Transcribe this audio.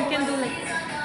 you can do like